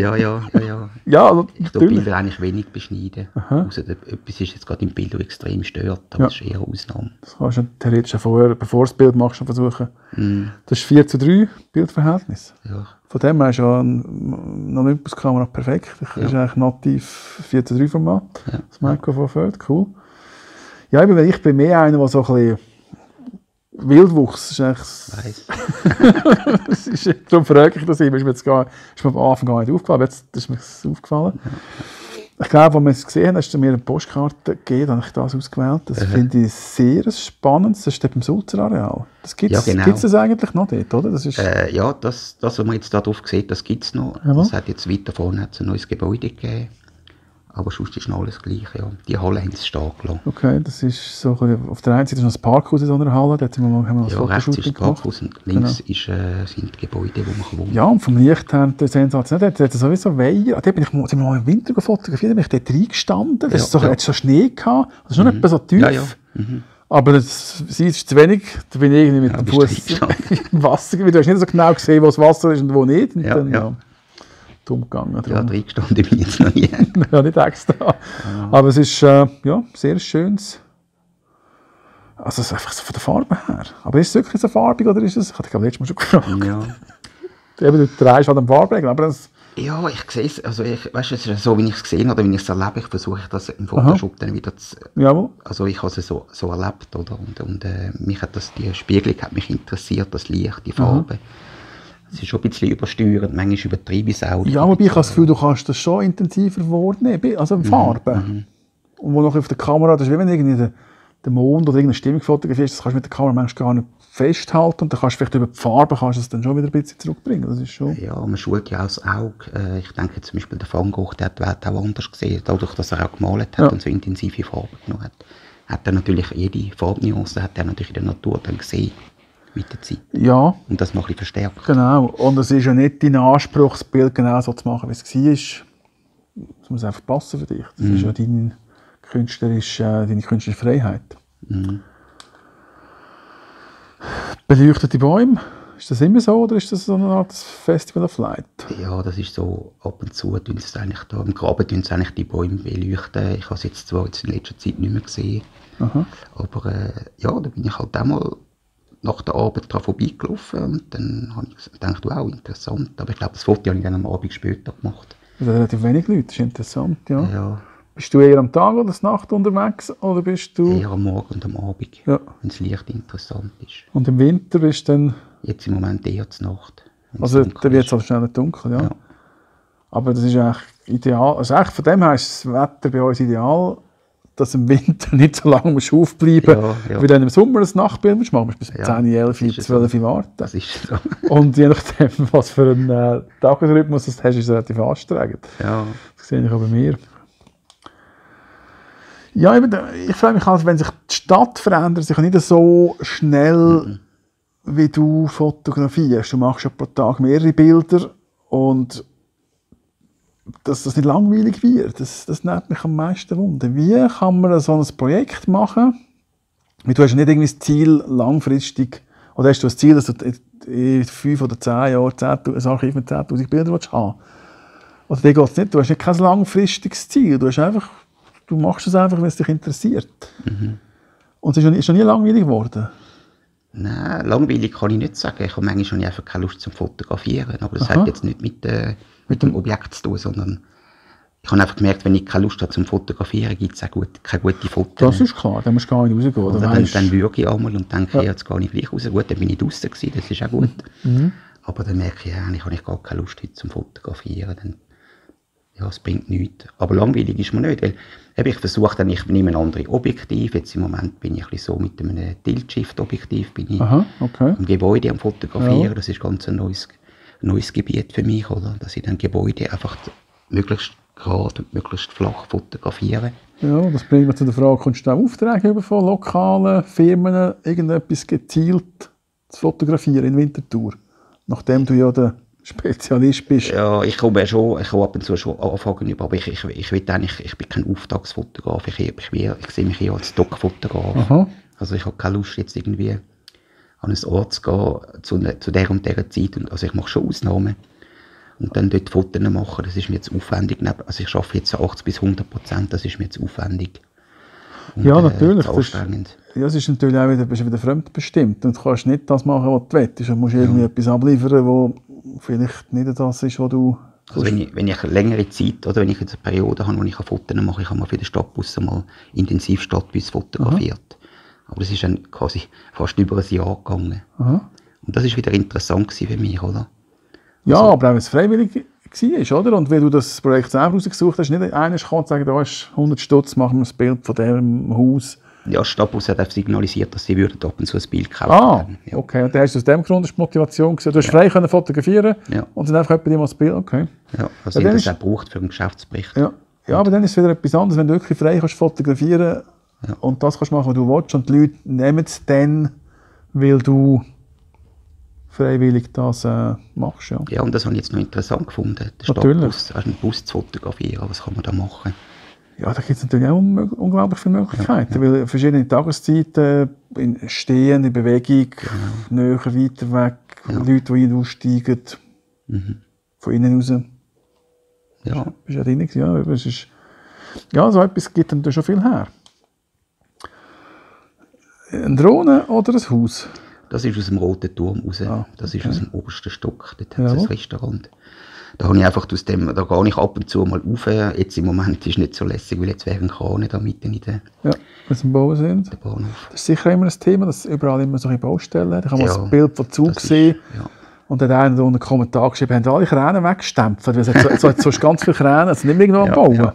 Ja, ja, ja, ja. ja, also, Ich natürlich. Bilder eigentlich wenig beschneiden. Außer der- etwas ist jetzt gerade im Bild, das extrem stört, aber Ja. das ist eher eine Ausnahme. Das kannst du theoretisch vorher, bevor du das Bild machst, versuchen. Mhm. Das ist 4 zu 3 Bildverhältnis. Ja. Von dem her ist ja ein ein Olympus-Kamera perfekt. Das ist eigentlich nativ 4 zu 3 Format. Das Microphone Third, cool. Ja, eben, weil ich bin mehr einer, der so ein bisschen Wildwuchs ist eigentlich, das ist, darum frage ich das immer. Ist mir, jetzt gar, ist mir am Anfang gar nicht aufgefallen, jetzt ist mir das aufgefallen. Ich glaube, als wir es gesehen haben, hast du mir eine Postkarte gegeben, dann habe ich das ausgewählt. Das finde ich sehr spannend. Das ist im Sulzer Areal. Das gibt es Ja, genau. das eigentlich noch dort, oder? Das ist, Äh, ja, das, das, was man jetzt da drauf sieht, das gibt es noch. Es hat jetzt weiter vorne ein neues Gebäude gegeben. Aber sonst ist noch alles gleich. Ja. Die Halle haben sie stehen gelassen. Okay, das ist so, auf der einen Seite ist noch das Parkhaus in so einer Halle, dort haben wir mal, haben wir Ja, rechts ist das gemacht. Parkhaus und links ist, äh, sind die Gebäude, wo man wohnt. Ja, und vom Licht her, der Sensation, dort hat es sowieso Weiher. Ah, Dort bin ich mal, mal im Winter fotografiert, da bin ich dort reingestanden, das Ja, ist so, ja. so Schnee gehabt, das ist noch nicht etwa so tief. Ja, ja. Mhm. Aber das, sie ist zu wenig, da bin ich irgendwie mit Ja, dem Fuß im Wasser, du hast nicht so genau gesehen, wo das Wasser ist und wo nicht. Und dann, ja. Dumm gegangen. Ja, Drum. reingestanden bin ich jetzt noch nie. ja, nicht extra. Aber es ist äh, ja, sehr schönes. Also es ist einfach so von der Farbe her. Aber ist es wirklich so farbig oder ist es? Ich glaube letztes Mal schon gefragt. ja. Eben, du drehst halt am Farbregeln, aber das, ja, ich sehe es. Also ich, weißt, du, es ist so, wie ich es gesehen habe, oder wie ich es erlebe, ich versuche das im Photoshop dann wieder zu... jawohl. Also ich habe es so, so erlebt, oder? Und, und äh, mich hat das, die Spiegelung hat mich interessiert, das Licht, die Farbe. Es ist schon ein bisschen übersteuernd, manchmal übertrieben ich es auch. Ja, wobei ich habe das Gefühl, du kannst das schon intensiver wahrnehmen, also in Farben. Und wo noch auf der Kamera, das ist wie wenn irgendwie der, der Mond oder irgendeine Stimmung fotografierst, das kannst du mit der Kamera manchmal gar nicht festhalten und dann kannst du vielleicht über die Farbe kannst du es dann schon wieder ein bisschen zurückbringen. Das ist schon... Ja, man schult ja auch das Auge. Äh, Ich denke zum Beispiel der Van Gogh, der hat die Welt auch anders gesehen. Dadurch, dass er auch gemalt hat Ja. und so intensive Farben genommen hat, hat er natürlich jede Farbnuance hat er natürlich in der Natur dann gesehen mit der Zeit. Ja, Und das noch ein bisschen verstärkt. Genau. Und es ist ja nicht dein Anspruch, das Bild genau so zu machen, wie es war. Das muss einfach passen für dich. Das ist ja deine künstlerische, äh, deine künstlerische Freiheit. Beleuchtete Bäume, ist das immer so oder ist das so eine Art Festival of Light? Ja, das ist so, ab und zu tun sie es eigentlich da, im Graben tun sie eigentlich die Bäume beleuchten. Ich habe es jetzt zwar jetzt in letzter Zeit nicht mehr gesehen, Aha. aber äh, ja, da bin ich halt auch mal nach der Arbeit dran vorbeigelaufen und dann habe ich gedacht, wow, interessant. Aber ich glaube, das Foto habe ich dann am Abend später gemacht. Das sind relativ wenig Leute, das ist interessant. Ja. Ja, Bist du eher am Tag oder Nacht unterwegs oder bist du... eher am Morgen und am Abend, Ja. wenn das Licht interessant ist. Und im Winter bist du dann... Jetzt im Moment eher zur Nacht. Also dann wird es halt schnell dunkel, ja. Ja. Aber das ist eigentlich ideal. Also eigentlich von dem her ist das Wetter bei uns ideal, dass im Winter nicht so lange musst aufbleiben Ja, ja. Wie dann im Sommer ein Nachtbild musst machen, musst bis Ja, 10, 11, das ist 12 so. warten. Das ist so. Und je nachdem, was für einen äh, Tagesrhythmus du hast, ist es relativ anstrengend. ja. Das sehe ich auch bei mir. Ja, ich frage mich halt, wenn sich die Stadt verändert, sich nicht so schnell, wie du fotografierst. Du machst ja pro Tag mehrere Bilder und dass das nicht langweilig wird, das, das nimmt mich am meisten wunder. Wie kann man so ein Projekt machen? Weil Du hast ja nicht irgendwie das Ziel, langfristig, oder hast du das Ziel, dass du in fünf oder zehn Jahren 10.000 ein Archiv mit 10'000 Bildern willst haben Oder dir geht's nicht, du hast nicht kein langfristiges Ziel, du, hast einfach, du machst es einfach, wenn es dich interessiert. Und es ist noch nie langweilig geworden. Nein, langweilig kann ich nicht sagen. Ich habe manchmal schon einfach keine Lust zum Fotografieren. Aber das Aha. hat jetzt nicht mit, äh, mit dem Objekt zu tun, sondern ich habe einfach gemerkt, wenn ich keine Lust habe zum Fotografieren, gibt es auch gut, keine guten Fotos. Das ist klar, da musst du gar nicht rausgehen. Oder Oder dann, dann würge ich einmal und denke, Ja. jetzt gehe ich gleich raus. Gut, dann bin ich draußen gewesen, das ist auch gut. Mhm. Aber dann merke ich, eigentlich habe ich gar keine Lust heute zum Fotografieren. Dann, ja, es bringt nichts. Aber langweilig ist mir nicht, weil eben, ich versuche dann, ich nehme ein anderes Objektiv. Jetzt im Moment bin ich ein so mit einem Tilt-Shift-Objektiv bin ich Aha, okay. im Gebäude am Fotografieren. Ja. Das ist ganz ein neues neues Gebiet für mich, oder? Dass ich dann Gebäude einfach möglichst gerade und möglichst flach fotografiere. Ja, das bringt mich zu der Frage, kommst du auch Aufträge über von lokalen Firmen, irgendetwas gezielt zu fotografieren in Winterthur? Nachdem du ja der Spezialist bist. Ja, ich komme ja schon, ich komme ab und zu schon Anfragen über, aber ich, ich, ich, will eigentlich, ich bin kein Auftragsfotograf, ich, ich, ich, ich sehe mich eher als Stockfotograf. Aha. Also ich habe keine Lust jetzt irgendwie an einen Ort zu gehen, zu, ne- zu der und der Zeit, und, also ich mache schon Ausnahmen. Und dann dort Fotos machen, das ist mir jetzt aufwendig. Also ich arbeite jetzt so 80 bis 100 Prozent, das ist mir jetzt aufwendig. Und, Ja, natürlich, zu das ist-. Ja, es ist natürlich auch wieder, bist wieder fremdbestimmt. Und du kannst nicht das machen, was du willst. Du musst irgendwie etwas abliefern, wo vielleicht nicht das ist, was du... Also wenn ich, wenn ich eine längere Zeit, oder wenn ich jetzt eine Periode habe, wo ich Fotos mache, ich habe mal für den Stadtbus mal intensiv Stadtbus fotografiert. Aber das ist dann quasi fast über ein Jahr gegangen. Aha. Und das ist wieder interessant für mich, oder? Ja, aber auch wenn es freiwillig war, oder? Und wenn du das Projekt selber rausgesucht hast, nicht einer kann sagen, da ist 100 Stutz, machen wir ein Bild von diesem Haus. Ja, Stadtbus hat auch signalisiert, dass sie würden ab und zu ein Bild kaufen Ah, würden. Ja. okay. Und dann hast du aus dem Grund die Motivation gesehen. Du hast frei können fotografieren Ja. und dann einfach jemand dir mal das Bild, okay. Ja, also Ja, das ist- auch gebraucht für einen Geschäftsbericht. Ja. ja, aber dann ist es wieder etwas anderes, wenn du wirklich frei kannst fotografieren Ja. und das kannst machen, was du willst und die Leute nehmen es dann, weil du freiwillig das äh, machst. Ja. Ja, und das habe ich jetzt noch interessant gefunden, den Natürlich. Stadtbus, also einen Bus zu fotografieren. Was kann man da machen? Ja, da gibt es natürlich auch unglaublich viele Möglichkeiten, weil verschiedene Tageszeiten, in Stehen, in Bewegung, näher, weiter weg, Leute, die ein- und aussteigen, von innen raus. Ja, Bist ja drin ja, es ist, ja, so etwas gibt dann schon viel her. Eine Drohne oder ein Haus? das ist aus dem Roten Turm raus. Ah, das ist aus dem obersten Stock. Dort hat es ein Restaurant. Da habe ich einfach aus dem, da gehe ich ab und zu mal rauf. Jetzt im Moment ist es nicht so lässig, weil jetzt wären Krane da mitten in den Ja, wenn sie am Bauen sind. Bahnhof. Das ist sicher immer ein Thema, dass es überall immer solche Baustellen hat. Ich habe mal Ja, ein Bild von Zug ist- gesehen. ja. Und dann hat einer da unten einen Kommentar geschrieben, haben alle Kräne weggestempelt, weil es hat so, so, sonst ganz viele Kräne, also nicht mehr irgendwo am Ja, Bauen. ja.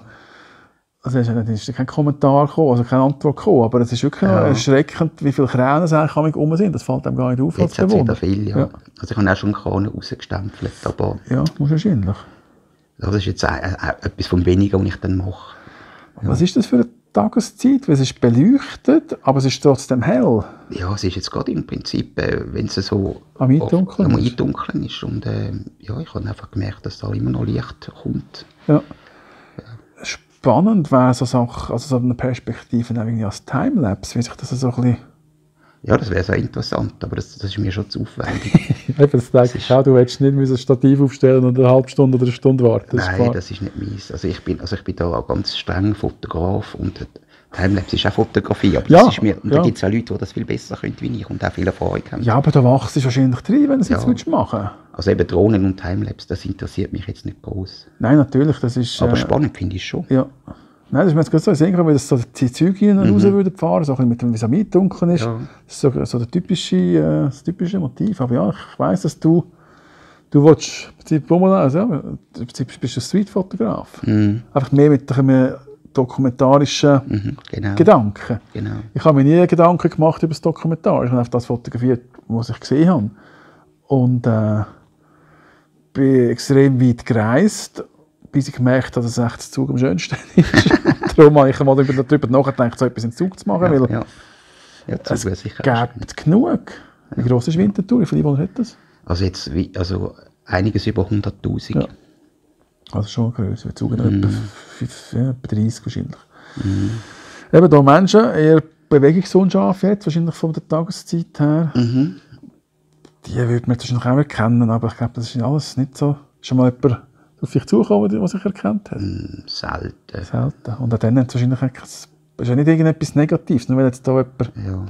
Also es ist, kein Kommentar gekommen, also keine Antwort gekommen, aber es ist wirklich noch erschreckend, wie viele Kräne es eigentlich rum sind. Das fällt einem gar nicht auf Jetzt hat es wieder viel, ja. Ja. Also ich habe auch schon Krane rausgestempelt, aber Ja, muss wahrscheinlich. das ist jetzt auch, auch etwas vom Wenigen, was ich dann mache. Was ist das für eine Tageszeit? Weil es ist beleuchtet, aber es ist trotzdem hell. Ja, es ist jetzt gerade im Prinzip, äh, wenn es so Am Eindunkeln am ist. Eindunkeln ist. Und äh, ja, ich habe einfach gemerkt, dass da immer noch Licht kommt. Ja. Spannend wäre so Sachen, also so eine Perspektive irgendwie als Timelapse, wie sich das so ein bisschen... Ja, das wäre sehr interessant, aber das, das ist mir schon zu aufwendig. Eben, das denke ich auch, du hättest nicht müssen ein Stativ aufstellen und eine halbe Stunde oder eine Stunde warten. Das ist Nein, klar. das ist nicht meins. Also ich bin, also ich bin da auch ganz streng Fotograf und Timelapse ist auch Fotografie, aber Ja, das ist mir, und ja. da gibt es auch Leute, die das viel besser können wie ich und auch viel Erfahrung haben. Ja, aber da wachst du wahrscheinlich drin, wenn du es Ja. jetzt machen Also eben Drohnen und Timelapse, das interessiert mich jetzt nicht groß. Nein, natürlich, das ist... Aber äh, spannend finde ich schon. Ja. Nein, das ist mir jetzt gerade so sehen, weil das so die Züge hinein raus würden fahren, so ein bisschen wie es am Eindunkeln ist. Mhm. Ja. Das ist so, so der typische, äh, das typische Motiv. Aber ja, ich weiss, dass du, du willst im Prinzip also ja, im Prinzip bist du ein Streetfotograf. Mhm. Einfach mehr mit einem dokumentarischen Mhm, genau. Gedanken. genau. Ich habe mir nie Gedanken gemacht über das Dokumentar. Ich habe einfach das fotografiert, was ich gesehen habe. Und äh, bin extrem weit gereist, bis ich gemerkt habe, dass echt der Zug am schönsten ist. Darum habe ich mal darüber nachgedacht, so etwas in Zug zu machen, weil Ja, ja es gibt genug. Wie gross ist Winterthur? Wie viele Einwohner hat das? Also jetzt also einiges über 100'000. Also schon grösser. Wir Zug hat etwa, fünf- ja, etwa 30 wahrscheinlich. Eben da Menschen eher bewegungsunscharf jetzt, wahrscheinlich von der Tageszeit her. Die würde man wahrscheinlich auch erkennen, aber ich glaube, das ist alles nicht so. Schon mal jemand auf dich zugekommen, der sich erkannt hat? Selten. Selten. Und auch dann hat es wahrscheinlich ist ja nicht irgendetwas Negatives, nur weil jetzt da jemand... Ja.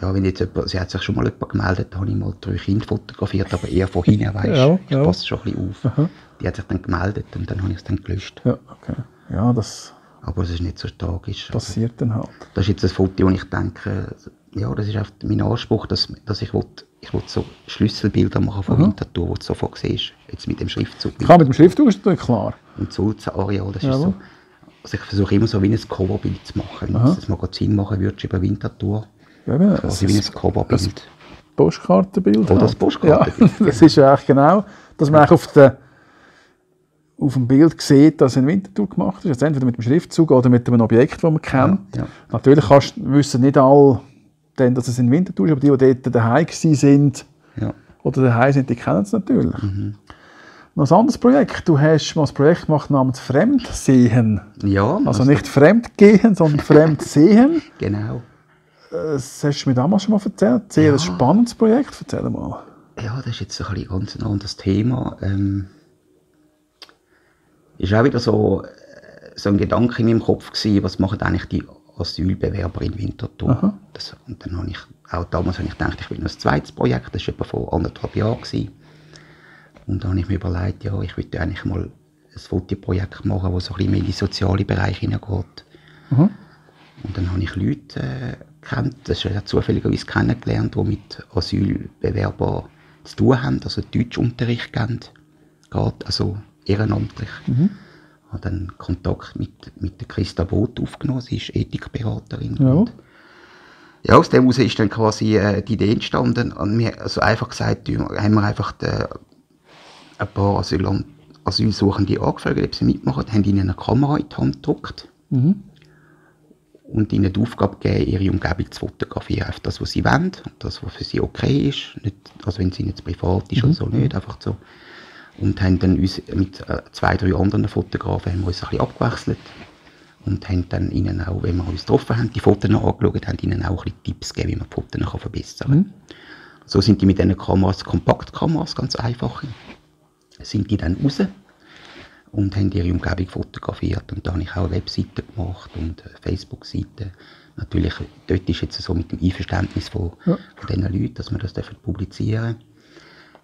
Ja, wenn jetzt jemand, sie hat sich schon mal jemand gemeldet, da habe ich mal drei Kinder fotografiert, aber eher von hinten, weißt Ja, Ich ja. passe schon ein bisschen auf. Die hat sich dann gemeldet und dann habe ich es dann gelöscht. Ja, okay. Ja, das Aber es ist nicht so tragisch. Also, passiert dann halt. das ist jetzt ein Foto, wo ich denke, ja, das ist einfach mein Anspruch, dass, dass ich will, ich will so Schlüsselbilder machen von Winterthur, wo du sofort siehst, jetzt mit dem Schriftzug. Klar, mit dem Schriftzug ist natürlich klar. Und Sulzen-Areal, das ist Jawohl. so. Also ich versuche immer so wie ein Coverbild zu machen. Wenn Aha. du das Magazin machen würdest über Winterthur, Ja, eben, quasi wie ein das Coverbild. Postkartenbild Oder halt. das Postkartenbild, Ja, das ist ja eigentlich genau, dass man eigentlich auf, der, auf dem Bild sieht, dass eine Wintertour gemacht ist. Also entweder mit dem Schriftzug oder mit einem Objekt, das man kennt. Ja. Natürlich kannst, wissen nicht alle, dass es eine Wintertour ist, aber die, die dort daheim sind Ja. oder daheim sind, die kennen es natürlich. Mhm. Noch ein anderes Projekt. Du hast mal ein Projekt gemacht namens Fremdsehen. Ja, Also nicht Fremdgehen, sondern Fremdsehen. Genau. Das hast du mir damals schon mal erzählt. Sehr Ja. ein spannendes Projekt. Erzähl mal. Ja, das ist jetzt ein ganz ein anderes Thema. Ähm, ist auch wieder so, äh, so ein Gedanke in meinem Kopf gewesen, was machen eigentlich die Asylbewerber in Winterthur? Aha. Das, und dann habe ich, auch damals habe ich gedacht, ich will noch ein zweites Projekt, das war etwa vor anderthalb Jahren. Gewesen. Und dann habe ich mir überlegt, ja, ich würde eigentlich mal ein Fotoprojekt machen, das so ein bisschen mehr in den sozialen Bereich hineingeht. Mhm. Und dann habe ich Leute äh, kennt, das ist ja zufälligerweise kennengelernt, die mit Asylbewerbern zu tun haben, also Deutschunterricht geben, geht, also ehrenamtlich. Mhm. Habe dann Kontakt mit, mit der Christa Both aufgenommen, sie ist Ethikberaterin. Ja. Ja, aus dem heraus ist dann quasi äh, die Idee entstanden. Und wir, also einfach gesagt, wir- haben wir einfach den, ein paar Asylant, Asylsuchende angefragt, ob sie mitmachen, haben ihnen eine Kamera in die Hand gedruckt Mhm. und ihnen die Aufgabe gegeben, ihre Umgebung zu fotografieren. Einfach das, was sie wollen und das, was für sie okay ist. Nicht, also wenn sie nicht privat ist oder so, nicht. Einfach so. Und haben dann uns mit äh, zwei, drei anderen Fotografen haben wir uns ein bisschen abgewechselt und haben dann ihnen auch, wenn wir uns getroffen haben, die Fotos noch angeschaut, haben ihnen auch ein bisschen Tipps gegeben, wie man die Fotos noch verbessern kann. Mhm. So sind die mit diesen Kameras, Kompaktkameras, ganz einfach, sind die dann raus und haben ihre Umgebung fotografiert. Und da habe ich auch eine Webseite gemacht und eine Facebook-Seite. Natürlich, dort ist jetzt so mit dem Einverständnis von, Ja. von diesen Leuten, dass wir das dürfen publizieren dürfen,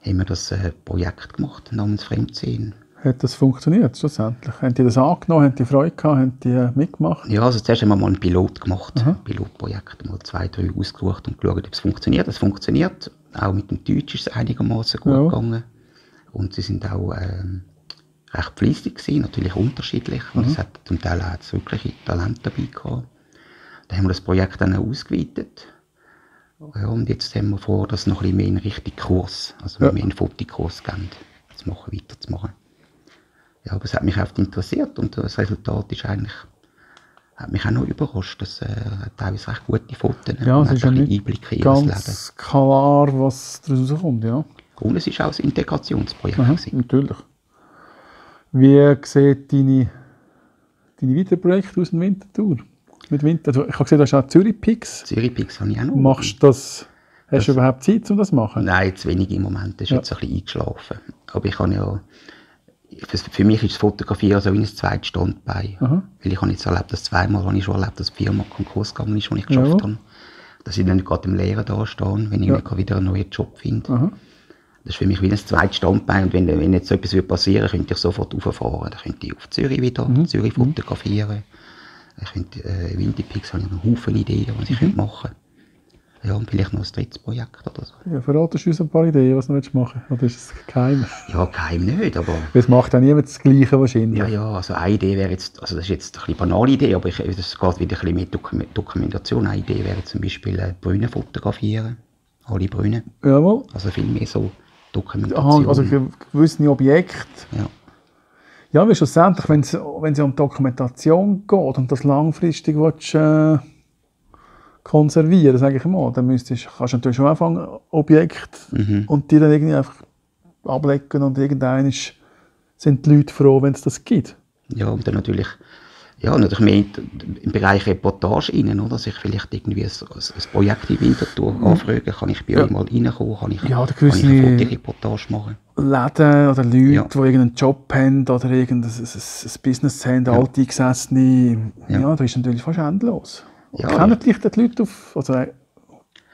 haben wir das äh, Projekt gemacht namens Fremdsehen. Hat das funktioniert schlussendlich? Haben die das angenommen? Haben die Freude gehabt? Haben die äh, mitgemacht? Ja, also zuerst haben wir mal ein Pilot gemacht, Aha. ein Pilotprojekt, mal zwei, drei ausgesucht und geschaut, ob es funktioniert. Es funktioniert. Auch mit dem Deutsch ist es einigermaßen gut Ja. gegangen. Und sie sind auch ähm, recht fleissig gewesen, natürlich unterschiedlich. Und es hat zum Teil auch jetzt wirkliche Talente dabei gehabt. Dann haben wir das Projekt dann ausgeweitet. Ja, und jetzt haben wir vor, das noch ein bisschen mehr in Richtung Kurs, also Ja. mehr in Fotokurs gehen, zu machen, weiterzumachen. Ja, aber es hat mich oft interessiert und das Resultat ist eigentlich, hat mich auch noch überrascht, dass äh, teilweise recht gute Fotos Ja, und es ist ja ein nicht bisschen Einblick in ihr Leben. Ganz klar, was daraus rauskommt, ja. Und es ist auch ein Integrationsprojekt. Aha, natürlich. Wie sieht deine, deine weiteren Projekte aus in Winterthur? Mit Winter, also ich habe gesehen, du hast auch Zürich Pix. Zürich Pix habe ich auch noch. Machst du das, hast du überhaupt Zeit, um das zu machen? Nein, zu wenig im Moment. Das ist Ja. jetzt ein bisschen eingeschlafen. Aber ich habe ja, für, mich ist das Fotografieren so wie ein zweites Standbein. Aha. Weil ich habe jetzt erlebt, dass zweimal habe ich schon erlebt, dass die Firma Konkurs gegangen ist, die ich geschafft Jawohl. habe. Dass ich dann nicht gerade im Lehren da stehe, wenn ich Ja. nicht wieder einen neuen Job finde. Aha. Das ist für mich wie ein zweites Standbein. Und wenn, wenn jetzt so etwas würde passieren könnte ich sofort rauffahren. Dann könnte ich auf Zürich wieder, Mhm. Zürich fotografieren. Ich könnte, äh, Windipix habe ich noch einen Haufen Ideen, was Mhm. ich könnte machen könnte. Ja, und vielleicht noch ein drittes Projekt oder so. Ja, verratest du uns ein paar Ideen, was du willst machen Oder ist es geheim? Ja, geheim nicht, aber Es macht auch niemand das Gleiche wahrscheinlich. ja, ja, also eine Idee wäre jetzt, also das ist jetzt eine banale Idee, aber ich, das geht wieder ein bisschen mit Dokum Dokumentation. Eine Idee wäre zum Beispiel äh, Brünnen fotografieren, alle Brünnen, Jawohl. also viel mehr so Dokumentation. Aha, also ge- gewisse Objekte. ja. Ja, weil schlussendlich, wenn es, um Dokumentation geht und das langfristig willst, äh, konservieren, sage ich mal, dann müsstest, kannst du natürlich schon anfangen, Objekte Mhm. und die dann irgendwie einfach ablegen und irgendwann ist, sind die Leute froh, wenn es das gibt. Ja, und dann natürlich, ja, natürlich mehr in- im Bereich Reportage rein, oder? Dass ich vielleicht irgendwie ein, ein, Projekt in Winterthur anfragen, kann ich bei Ja. euch mal reinkommen, kann ich, Ja, oder kann ich eine Fotoreportage machen. Läden oder Leute, Ja. die irgendeinen Job haben oder irgendein ein, ein, Business haben, Ja. alteingesessene, ja. Ja. da ist natürlich fast endlos. Ja, Kennen dich die Leute auf, also äh,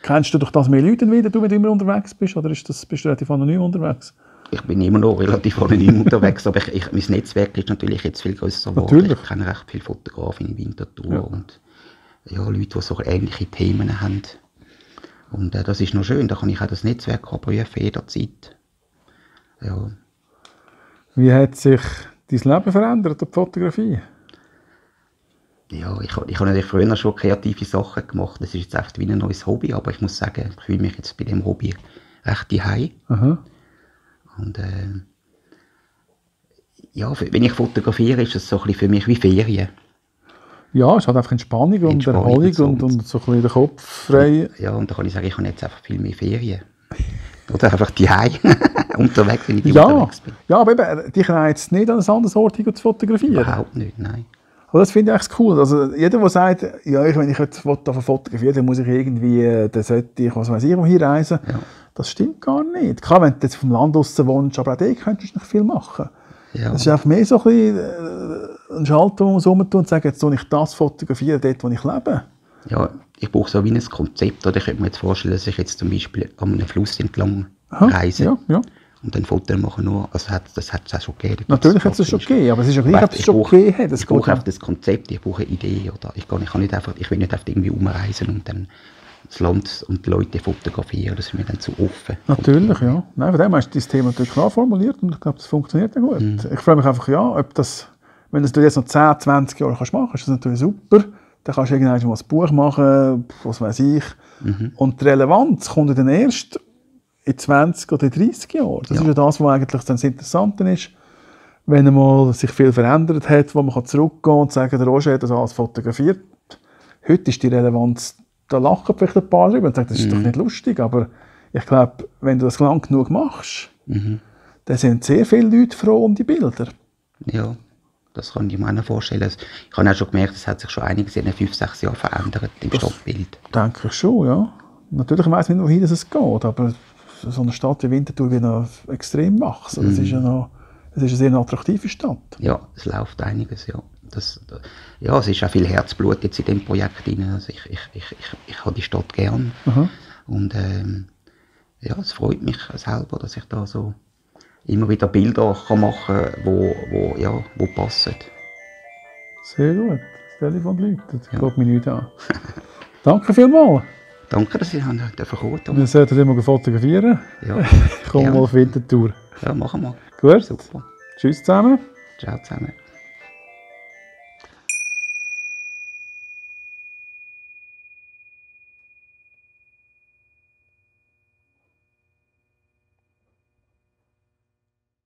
kennst du durch das mehr Leute wieder, du, wenn du immer unterwegs bist, oder ist das, bist du relativ anonym unterwegs? Ich bin immer noch relativ anonym unterwegs, aber ich, ich, mein Netzwerk ist natürlich jetzt viel grösser geworden. Natürlich. Ich kenne recht viele Fotografen in Winterthur Ja. und ja, Leute, die so ähnliche Themen haben. Und äh, das ist noch schön, da kann ich auch das Netzwerk prüfen jederzeit. Ja, Wie hat sich dein Leben verändert die Fotografie? Ja, ich, ich habe natürlich früher schon kreative Sachen gemacht. Das ist jetzt einfach wie ein neues Hobby, aber ich muss sagen, ich fühle mich jetzt bei dem Hobby recht daheim. Aha. Und äh, ja, wenn ich fotografiere, ist das so ein bisschen für mich wie Ferien. Ja, es hat einfach Entspannung und Entspannung Erholung und so. und, und so ein bisschen den Kopf frei. Ja, und da kann ich sagen, ich habe jetzt einfach viel mehr Ferien. Oder einfach daheim unterwegs, wenn ich Ja, unterwegs bin. ja, aber eben, dich reizt nicht an ein anderes Ort zu fotografieren. Überhaupt nicht, nein. Aber das finde ich echt cool. Also jeder, der sagt, ja, ich, wenn ich jetzt Foto fotografieren dann muss ich irgendwie, äh, dann sollte ich, was weiß ich, wohin reisen. Ja. Das stimmt gar nicht. Klar, wenn du jetzt vom Land draussen wohnst, aber auch dort könntest du noch viel machen. Ja, Es ist einfach mehr so ein bisschen äh, ein Schalter, wo man so und sagen, jetzt tue ich das fotografieren, dort, wo ich lebe. ja, ich brauche so wie ein Konzept. Oder ich könnte mir jetzt vorstellen, dass ich jetzt zum Beispiel an einem Fluss entlang Aha, reise Ja, ja. Und dann Fotos machen nur. Also hat, das hat es auch schon gegeben. Natürlich hat es schon gegeben, aber es ist ja gleich, ob es ich schon gegeben hat. Ich brauche einfach das Konzept, ich brauche eine Idee. Oder ich, kann, ich, kann nicht einfach, ich will nicht einfach irgendwie umreisen und dann das Land und die Leute fotografieren. Das ist mir dann zu offen. Natürlich, ja. Nein, von dem hast du das Thema natürlich klar formuliert und ich glaube, das funktioniert ja gut. Mhm. Ich freue mich einfach, ja, ob das, wenn du das jetzt noch 10, 20 Jahre kannst machen kannst, ist das natürlich super. Dann kannst du irgendwann mal ein Buch machen, was weiß ich. Mhm. Und die Relevanz kommt dann erst in 20 oder 30 Jahren. Das Ja. ist ja das, was eigentlich das Interessante ist. Wenn einmal sich viel verändert hat, wo man kann zurückgehen und sagen, der Roger hat das alles fotografiert. Heute ist die Relevanz, da lachen vielleicht ein paar drüber und sagen, das ist doch Mhm. nicht lustig, aber ich glaube, wenn du das lang genug machst, Mhm. dann sind sehr viele Leute froh um die Bilder. Ja, das kann ich mir auch vorstellen. Ich habe auch schon gemerkt, es hat sich schon einiges in den fünf, sechs Jahren verändert im Stadtbild. Denke ich schon, ja. Natürlich weiss man nicht, wohin es geht, aber so eine Stadt wie Winterthur wird noch extrem wachsen. Es ist ja noch, es ist eine sehr attraktive Stadt. Ja, es läuft einiges, ja. Das, da- ja, es ist auch viel Herzblut jetzt in dem Projekt drin. Also ich, ich, ich, ich, ich habe die Stadt gern. Aha. Und ähm, ja, es freut mich selber, dass ich da so immer wieder Bilder kann machen kann, wo, wo, ja, wo passen. Sehr gut. Das Telefon läutet. Ich Ja. mir nicht an. Danke vielmals. Danke, dass ich kommen durfte. Wir sollten immer fotografieren. Ja, Ich komme Ja. mal auf Winterthur. ja, machen wir. Gut. Super. Tschüss zusammen. Ciao zusammen.